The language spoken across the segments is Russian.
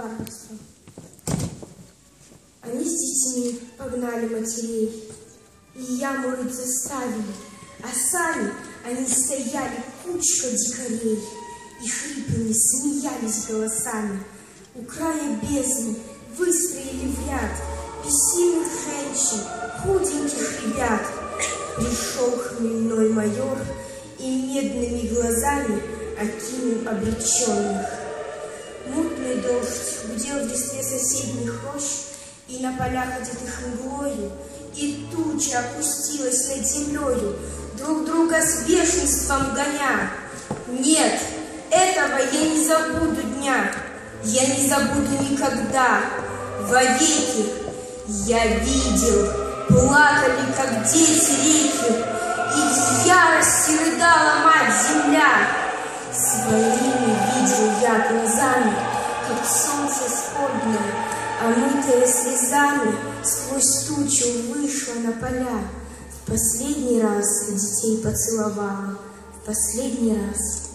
варварством. Они с детьми погнали матерей, и яму рыть заставили, а сами они стояли кучка дикарей и хриплыми смеялись голосами. У края бездны выстроили в ряд бессильных женщин, худеньких ребят. Пришел хмельной майор и медными глазами окинул обреченных. Мутный дождь гудел в листве соседних рощ, и на полях, одетых мглою, и туча опустилась над землею, друг друга с бешенством гоня. Нет, этого я не забуду дня, я не забуду никогда, вовеки. Я видел, плакали, как дети реки, и в ярости рыдала мать земля. Своими видел я омытое слезами, сквозь тучу вышла на поля. В последний раз детей поцеловала, в последний раз.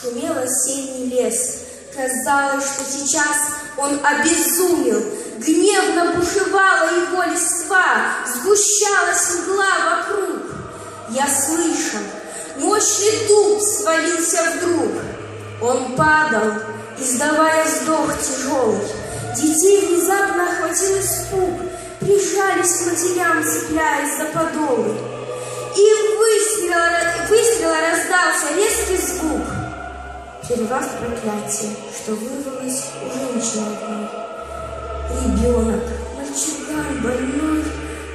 Шумел осенний лес, казалось, что сейчас он обезумел, гневно бушевала его листва, сгущалась мгла вокруг. Я слышал, мощный дуб свалился вдруг. Он падал, издавая вздох тяжелый. Детей внезапно охватил испуг, прижались к матерям, цепляясь за подолы. И выстрела, выстрела раздался резкий звук, прервав проклятие, что вырвалось у женщины. Ребенок, мальчуган, больной,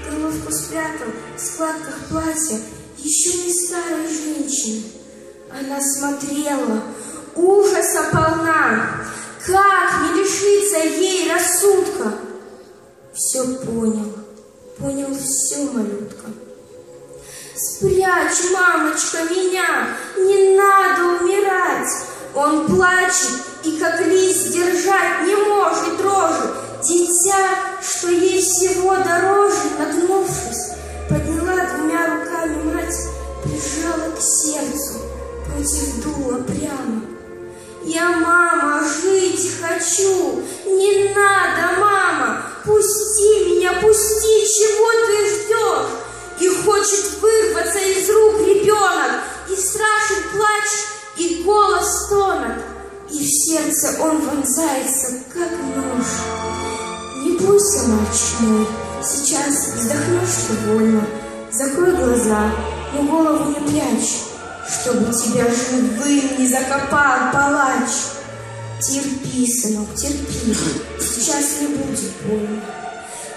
головку спрятал в складках платья еще не старой женщины. Она смотрела, ужаса полна, как не лишиться ей рассудка? Все понял, понял все, малютка. Спрячь, мамочка, меня, не надо умирать. Он плачет и как лист держать не может дрожи. Дитя, что ей всего дороже, нагнувшись, подняла двумя руками мать, прижала к сердцу, против дула прямо. Я, мама, жить хочу. Не надо, мама. Пусти меня, пусти, чего ты ждешь? И хочет вырваться из рук ребенок, и страшен плач, и голос тонет, и в сердце он вонзается, как нож. Не бойся, мальчик мой, сейчас вздохнешь ты больно, закрой глаза, но голову не прячь чтобы тебя живым не закопал палач. Терпи, сынок, терпи, сейчас не будет больно.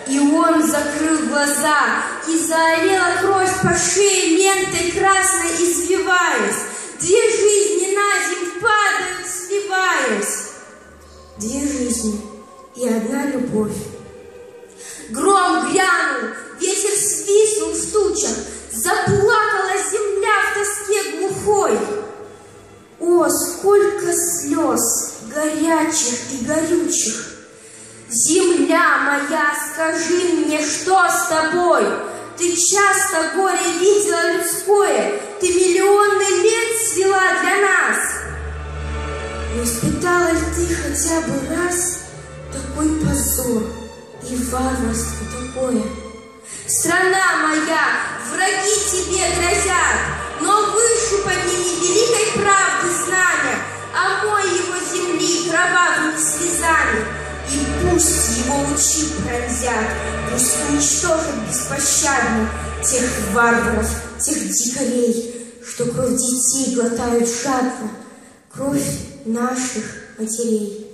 И он закрыл глаза, и заорела кровь по шее лентой красной извиваясь. Две жизни на земь падают, сливаясь. Две жизни и одна любовь. Гром грянул, ветер свистнул в тучах, и горючих! Земля моя, скажи мне, что с тобой? Ты часто горе видела людское, Ты миллионы лет свела для нас. Но испытала ли ты хотя бы раз Такой позор и варварство такое? Страна моя, враги тебе грозят, но выше лучи пронзят, пусть уничтожат беспощадно тех варваров, тех дикарей, что кровь детей глотают жадно, кровь наших матерей.